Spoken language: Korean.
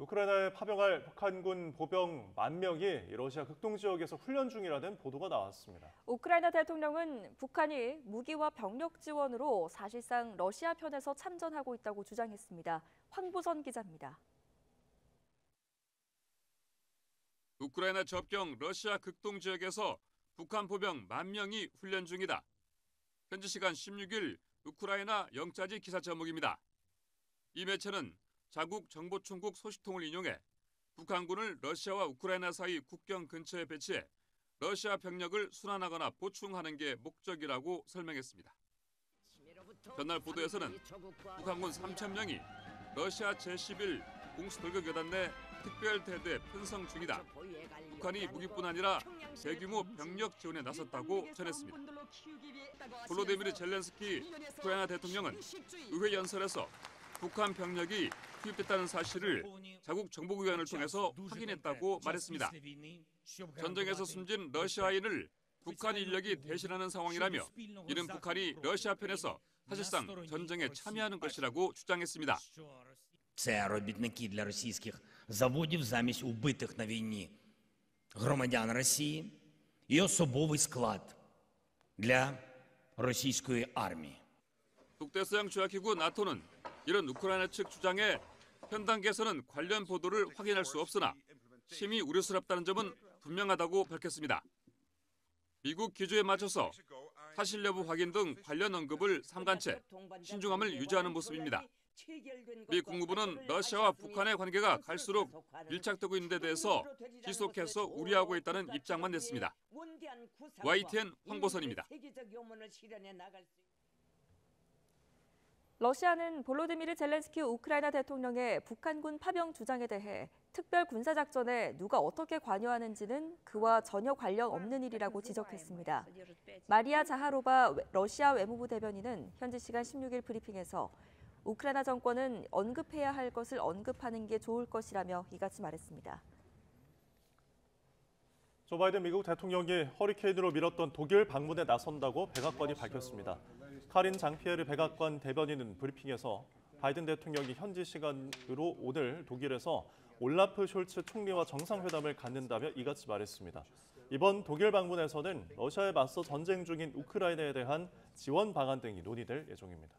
우크라이나에 파병할 북한군 보병 만 명이 러시아 극동 지역에서 훈련 중이라는 보도가 나왔습니다. 우크라이나 대통령은 북한이 무기와 병력 지원으로 사실상 러시아 편에서 참전하고 있다고 주장했습니다. 황보선 기자입니다. 우크라이나 접경 러시아 극동 지역에서 북한 보병 만 명이 훈련 중이다. 현지 시간 16일 우크라이나 영자지 기사 제목입니다. 이 매체는 자국 정보총국 소식통을 인용해 북한군을 러시아와 우크라이나 사이 국경 근처에 배치해 러시아 병력을 순환하거나 보충하는 게 목적이라고 설명했습니다. 전날 보도에서는 북한군 3천 명이 러시아 제11 공수돌격여단 내 특별대대 편성 중이다. 북한이 무기뿐 아니라 대규모 병력 지원에 나섰다고 전했습니다. 볼로디미르 젤렌스키 우크라이나 대통령은 의회 연설에서 북한 병력이 투입됐다는 사실을 자국 정보기관을 통해서 확인했다고 말했습니다. 전쟁에서 숨진 러시아인을 북한 인력이 대신하는 상황이라며 이는 북한이 러시아 편에서 사실상 전쟁에 참여하는 것이라고 주장했습니다. Це робітники для російських заводів замість убитих на війні громадян Росії і особовий склад для російської армії. 북대서양 조약기구 나토는 이런 우크라이나 측 주장에 현 단계에서는 관련 보도를 확인할 수 없으나 심히 우려스럽다는 점은 분명하다고 밝혔습니다. 미국 기조에 맞춰서 사실 여부 확인 등 관련 언급을 삼간 채 신중함을 유지하는 모습입니다. 미 국무부는 러시아와 북한의 관계가 갈수록 밀착되고 있는 데 대해서 지속해서 우려하고 있다는 입장만 냈습니다. YTN 황보선입니다. 러시아는 볼로디미르 젤렌스키 우크라이나 대통령의 북한군 파병 주장에 대해 특별 군사 작전에 누가 어떻게 관여하는지는 그와 전혀 관련 없는 일이라고 지적했습니다. 마리아 자하로바 외- 러시아 외무부 대변인은 현지 시간 16일 브리핑에서 우크라이나 정권은 언급해야 할 것을 언급하는 게 좋을 것이라며 이같이 말했습니다. 조 바이든 미국 대통령이 허리케인으로 밀었던 독일 방문에 나선다고 백악관이 밝혔습니다. 카린 장피에르 백악관 대변인은 브리핑에서 바이든 대통령이 현지 시간으로 오늘 독일에서 올라프 숄츠 총리와 정상회담을 갖는다며 이같이 말했습니다. 이번 독일 방문에서는 러시아에 맞서 전쟁 중인 우크라이나에 대한 지원 방안 등이 논의될 예정입니다.